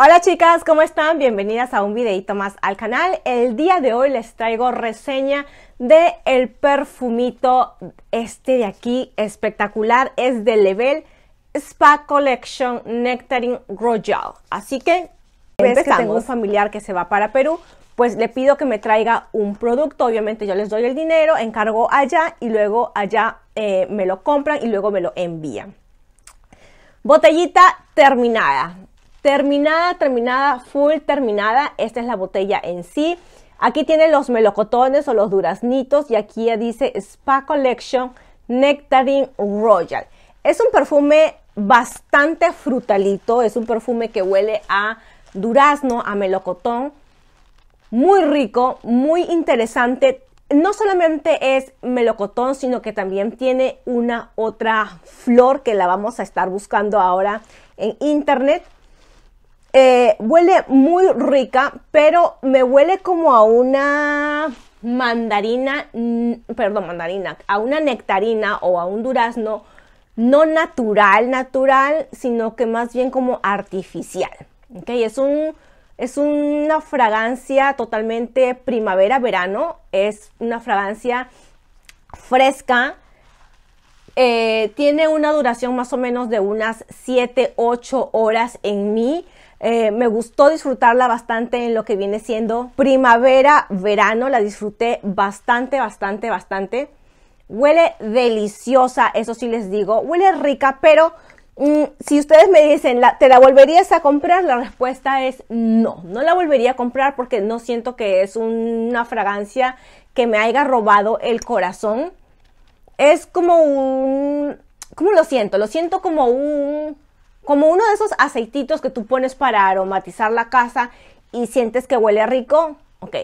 Hola chicas, ¿cómo están? Bienvenidas a un videito más al canal. El día de hoy les traigo reseña de el perfumito este de aquí, espectacular, es de Level Spa Collection Nectarine Royal. Así que, ves que tengo un familiar que se va para Perú, pues le pido que me traiga un producto. Obviamente yo les doy el dinero, encargo allá y luego allá eh, me lo compran y luego me lo envían. Botellita terminada terminada, terminada, full terminada. Esta es la botella en sí. Aquí tiene los melocotones o los duraznitos y aquí ya dice Spa Collection Nectarine Royal. Es un perfume bastante frutalito, es un perfume que huele a durazno, a melocotón. Muy rico, muy interesante. No solamente es melocotón, sino que también tiene una otra flor que la vamos a estar buscando ahora en internet eh, huele muy rica, pero me huele como a una mandarina, perdón, mandarina, a una nectarina o a un durazno no natural, natural, sino que más bien como artificial. ¿okay? Es, un, es una fragancia totalmente primavera-verano, es una fragancia fresca, eh, tiene una duración más o menos de unas 7-8 horas en mí. Eh, me gustó disfrutarla bastante en lo que viene siendo primavera, verano. La disfruté bastante, bastante, bastante. Huele deliciosa, eso sí les digo. Huele rica, pero mm, si ustedes me dicen, ¿te la volverías a comprar? La respuesta es no. No la volvería a comprar porque no siento que es una fragancia que me haya robado el corazón. Es como un... ¿Cómo lo siento? Lo siento como un como uno de esos aceititos que tú pones para aromatizar la casa y sientes que huele rico, ok.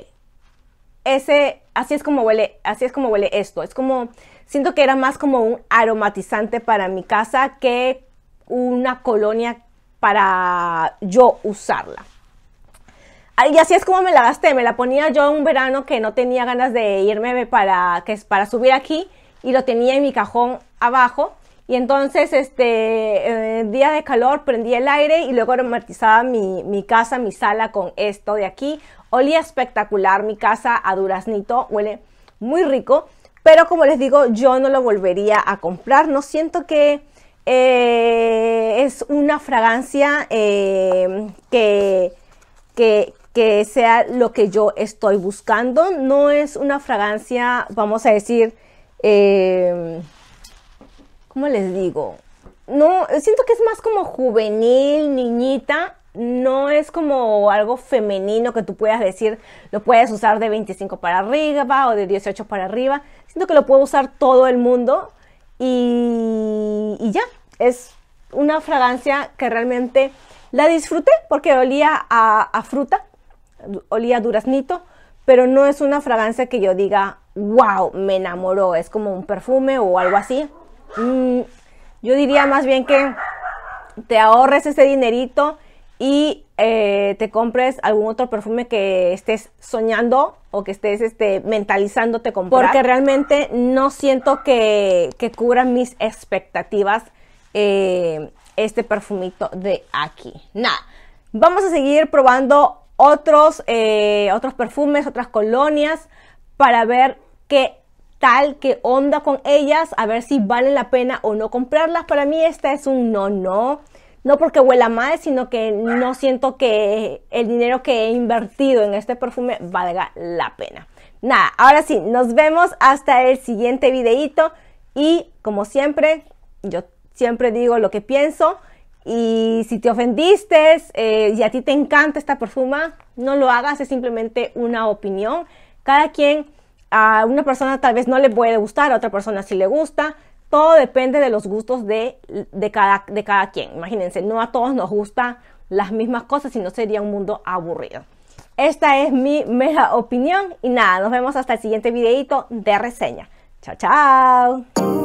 Ese, así es como huele, así es como huele esto. Es como, siento que era más como un aromatizante para mi casa que una colonia para yo usarla. Y así es como me la gasté. Me la ponía yo un verano que no tenía ganas de irme para, que es para subir aquí y lo tenía en mi cajón abajo y entonces, este, eh, día de calor, prendí el aire y luego aromatizaba mi, mi, casa, mi sala con esto de aquí. Olía espectacular mi casa a duraznito, huele muy rico. Pero como les digo, yo no lo volvería a comprar. No siento que eh, es una fragancia eh, que, que, que sea lo que yo estoy buscando. No es una fragancia, vamos a decir, ¿cómo les digo? No, siento que es más como juvenil, niñita. No es como algo femenino que tú puedas decir, lo puedes usar de 25 para arriba o de 18 para arriba. Siento que lo puede usar todo el mundo y, ya. Es una fragancia que realmente la disfruté porque olía a, a fruta, olía a duraznito, pero no es una fragancia que yo diga, wow, me enamoró. Es como un perfume o algo así. Mm, yo diría más bien que te ahorres ese dinerito y eh, te compres algún otro perfume que estés soñando o que estés este, mentalizándote comprar. Porque realmente no siento que, que cubra mis expectativas eh, este perfumito de aquí. Nada, vamos a seguir probando otros, eh, otros perfumes, otras colonias para ver qué tal, que onda con ellas, a ver si vale la pena o no comprarlas. Para mí esta es un no, no. No porque huela mal, sino que no siento que el dinero que he invertido en este perfume valga la pena. Nada, ahora sí, nos vemos hasta el siguiente videito y como siempre, yo siempre digo lo que pienso y si te ofendiste eh, y a ti te encanta esta perfuma, no lo hagas, es simplemente una opinión. Cada quien a una persona tal vez no le puede gustar, a otra persona sí le gusta. Todo depende de los gustos de, cada, de cada quien. Imagínense, no a todos nos gustan las mismas cosas, si no sería un mundo aburrido. Esta es mi mera opinión y nada, nos vemos hasta el siguiente videito de reseña. Chao, chao.